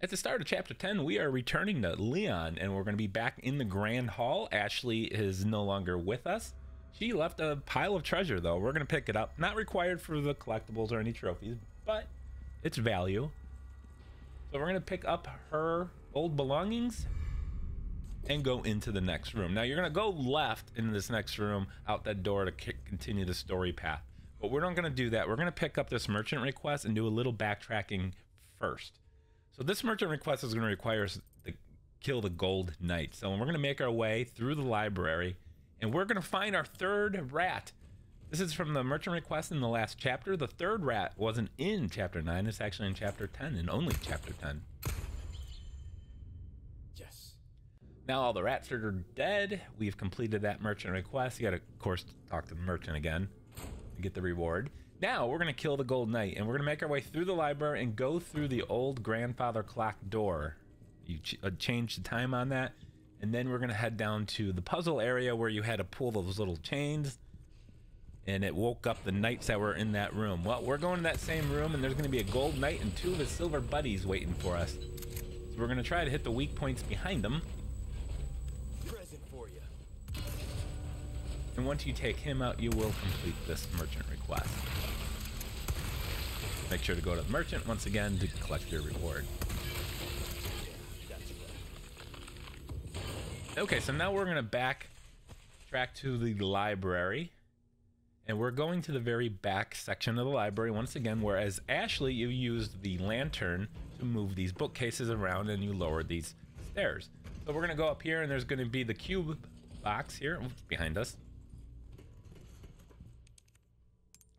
At the start of chapter 10, we are returning to Leon and we're going to be back in the Grand Hall. Ashley is no longer with us. She left a pile of treasure though. We're going to pick it up. Not required for the collectibles or any trophies, but it's value. So we're going to pick up her old belongings and go into the next room. Now you're going to go left in this next room out that door to continue the story path. But we're not going to do that. We're going to pick up this merchant request and do a little backtracking first. So this merchant request is going to require us to kill the gold knight. So we're going to make our way through the library and we're going to find our third rat. This is from the merchant request in the last chapter. The third rat wasn't in chapter 9. It's actually in chapter 10 and only chapter 10. Yes. Now all the rats are dead. We've completed that merchant request. You got to, of course, talk to the merchant again and get the reward. Now we're going to kill the Gold Knight and we're going to make our way through the library and go through the old grandfather clock door. You ch uh, change the time on that. And then we're going to head down to the puzzle area where you had to pull those little chains. And it woke up the knights that were in that room. Well, we're going to that same room and there's going to be a gold knight and two of his silver buddies waiting for us. So we're going to try to hit the weak points behind them. And once you take him out, you will complete this merchant request. Make sure to go to the merchant once again to collect your reward. Okay, so now we're going to back track to the library. And we're going to the very back section of the library once again, whereas Ashley, you used the lantern to move these bookcases around and you lowered these stairs. So we're going to go up here and there's going to be the cube box here behind us.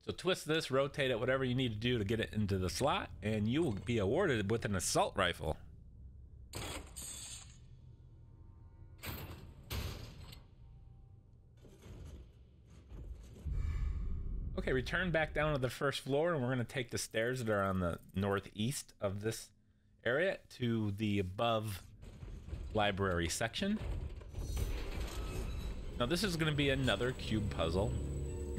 So twist this, rotate it, whatever you need to do to get it into the slot, and you will be awarded with an assault rifle. Okay, return back down to the first floor, and we're going to take the stairs that are on the northeast of this area to the above library section. Now this is going to be another cube puzzle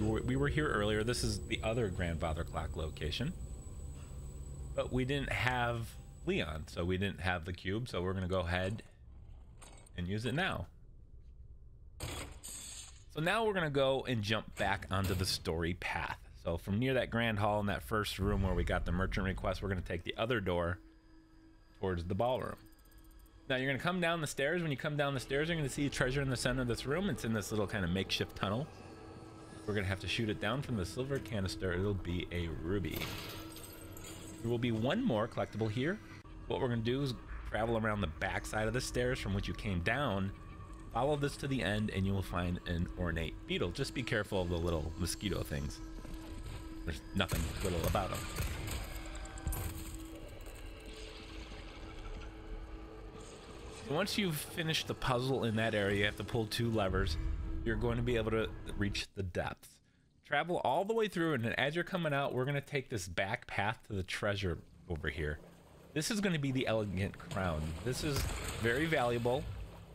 we were here earlier. This is the other grandfather clock location. But we didn't have Leon, so we didn't have the cube, so we're going to go ahead and use it now. So now we're going to go and jump back onto the story path. So from near that grand hall in that first room where we got the merchant request, we're going to take the other door towards the ballroom. Now you're going to come down the stairs. When you come down the stairs, you're going to see a treasure in the center of this room. It's in this little kind of makeshift tunnel. We're going to have to shoot it down from the silver canister. It'll be a ruby. There will be one more collectible here. What we're going to do is travel around the back side of the stairs from which you came down. Follow this to the end and you will find an ornate beetle. Just be careful of the little mosquito things. There's nothing little about them. once you've finished the puzzle in that area, you have to pull two levers you're going to be able to reach the depths. Travel all the way through, and as you're coming out, we're going to take this back path to the treasure over here. This is going to be the elegant crown. This is very valuable,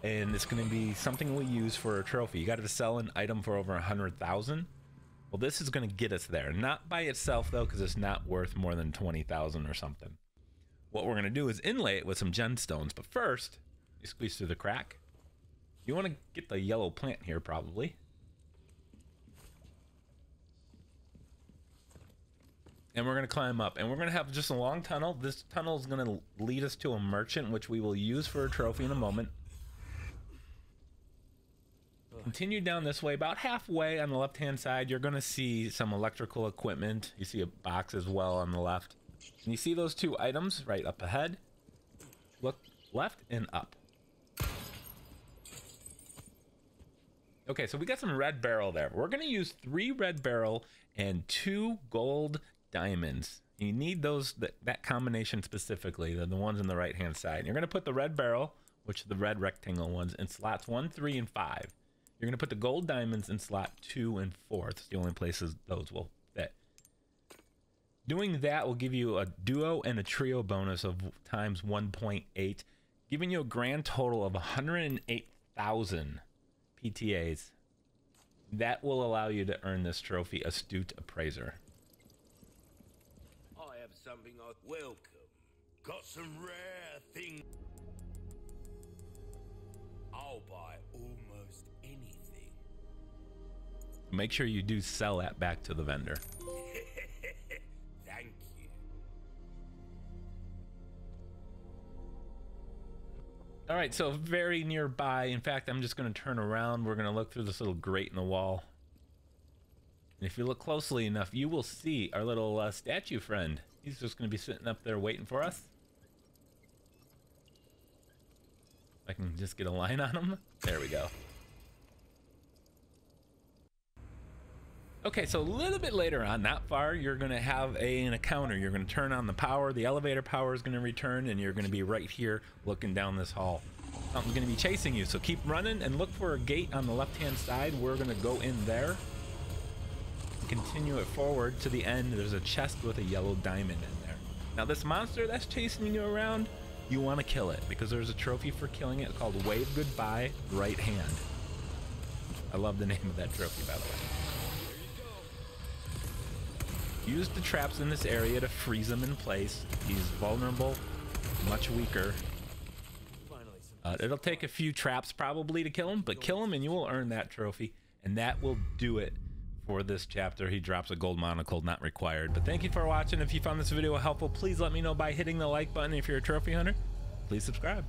and it's going to be something we use for a trophy. You got to sell an item for over a hundred thousand. Well, this is going to get us there. Not by itself though, because it's not worth more than twenty thousand or something. What we're going to do is inlay it with some gemstones. But first, you squeeze through the crack. You want to get the yellow plant here, probably. And we're going to climb up. And we're going to have just a long tunnel. This tunnel is going to lead us to a merchant, which we will use for a trophy in a moment. Continue down this way. About halfway on the left-hand side, you're going to see some electrical equipment. You see a box as well on the left. And you see those two items right up ahead? Look left and up. Okay, so we got some red beryl there. We're going to use three red beryl and two gold diamonds. You need those that, that combination specifically, the, the ones on the right hand side. You're going to put the red beryl, which are the red rectangle ones, in slots one, three, and five. You're going to put the gold diamonds in slot two and four. It's the only places those will fit. Doing that will give you a duo and a trio bonus of times 1.8, giving you a grand total of 108,000 PTAs. That will allow you to earn this trophy, Astute Appraiser. I have something I welcome. Got some rare a thing. I'll buy almost anything. Make sure you do sell that back to the vendor. All right, so very nearby. In fact, I'm just going to turn around. We're going to look through this little grate in the wall. And if you look closely enough, you will see our little uh, statue friend. He's just going to be sitting up there waiting for us. I can just get a line on him. There we go. Okay, so a little bit later on, not far, you're going to have a, an encounter. You're going to turn on the power. The elevator power is going to return, and you're going to be right here looking down this hall. Something's going to be chasing you, so keep running and look for a gate on the left-hand side. We're going to go in there. Continue it forward to the end. There's a chest with a yellow diamond in there. Now, this monster that's chasing you around, you want to kill it because there's a trophy for killing it called Wave Goodbye Right Hand. I love the name of that trophy, by the way. Use the traps in this area to freeze him in place. He's vulnerable, much weaker. Uh, it'll take a few traps probably to kill him, but kill him and you will earn that trophy. And that will do it for this chapter. He drops a gold monocle, not required. But thank you for watching. If you found this video helpful, please let me know by hitting the like button. If you're a trophy hunter, please subscribe.